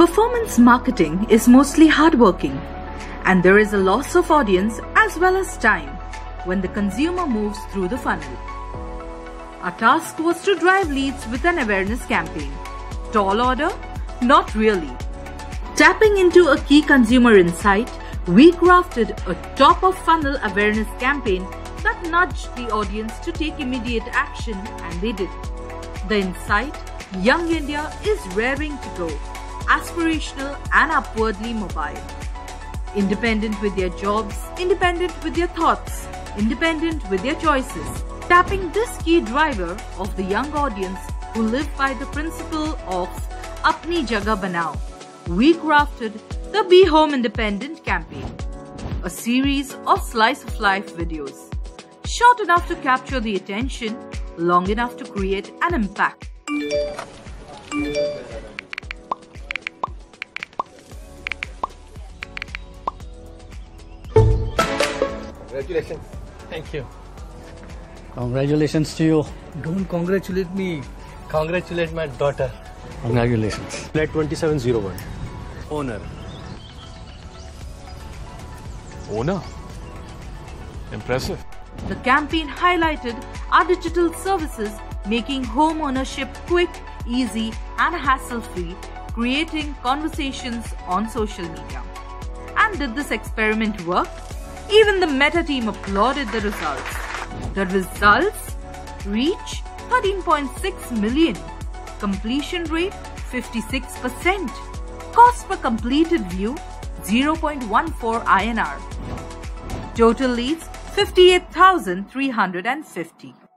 Performance marketing is mostly hardworking, and there is a loss of audience as well as time when the consumer moves through the funnel. Our task was to drive leads with an awareness campaign. Tall order? Not really. Tapping into a key consumer insight, we crafted a top of funnel awareness campaign that nudged the audience to take immediate action, and they did. The insight Young India is raring to go, aspirational and upwardly mobile. Independent with their jobs, independent with their thoughts, independent with their choices. Tapping this key driver of the young audience who live by the principle of Apni Jaga Banao, we crafted the Be Home Independent campaign, a series of slice of life videos, short enough to capture the attention, long enough to create an impact. Congratulations. Thank you. Congratulations to you. Don't congratulate me. Congratulate my daughter. Congratulations. Flat 2701. Owner. Owner? Impressive. The campaign highlighted our digital services making home ownership quick, easy, and hassle free, creating conversations on social media. And did this experiment work? Even the Meta team applauded the results. The results reach 13.6 million, completion rate 56%, cost per completed view 0.14 INR, total leads 58,350.